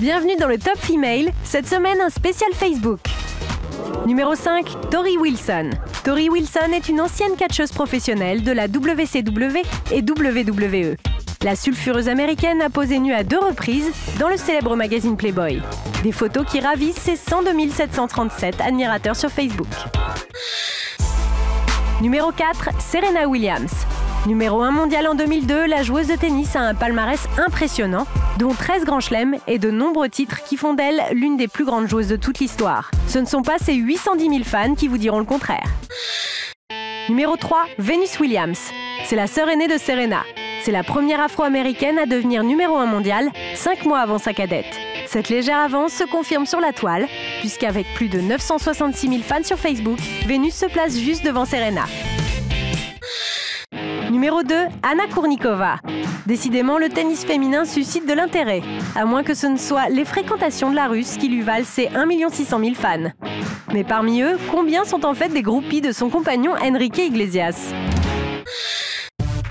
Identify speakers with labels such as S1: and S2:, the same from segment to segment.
S1: Bienvenue dans le Top Female, cette semaine un spécial Facebook. Numéro 5, Tori Wilson. Tori Wilson est une ancienne catcheuse professionnelle de la WCW et WWE. La sulfureuse américaine a posé nu à deux reprises dans le célèbre magazine Playboy. Des photos qui ravissent ses 102 737 admirateurs sur Facebook. Numéro 4, Serena Williams. Numéro 1 mondial en 2002, la joueuse de tennis a un palmarès impressionnant, dont 13 grands chelems et de nombreux titres qui font d'elle l'une des plus grandes joueuses de toute l'histoire. Ce ne sont pas ces 810 000 fans qui vous diront le contraire. Numéro 3, Venus Williams. C'est la sœur aînée de Serena. C'est la première afro-américaine à devenir numéro 1 mondial, 5 mois avant sa cadette. Cette légère avance se confirme sur la toile, puisqu'avec plus de 966 000 fans sur Facebook, Venus se place juste devant Serena. Numéro 2, Anna Kournikova. Décidément, le tennis féminin suscite de l'intérêt, à moins que ce ne soit les fréquentations de la Russe qui lui valent ses 1 600 000 fans. Mais parmi eux, combien sont en fait des groupies de son compagnon Enrique Iglesias?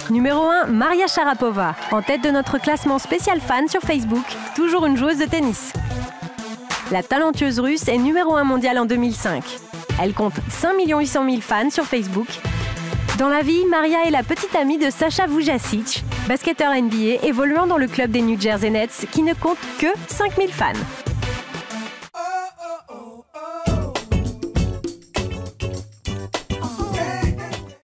S1: Numéro 1, Maria Sharapova, en tête de notre classement spécial fan sur Facebook, toujours une joueuse de tennis. La talentueuse russe est numéro 1 mondial en 2005. Elle compte 5 800 000 fans sur Facebook dans la vie, Maria est la petite amie de Sacha Vujasic, basketteur NBA évoluant dans le club des New Jersey Nets qui ne compte que 5000 fans.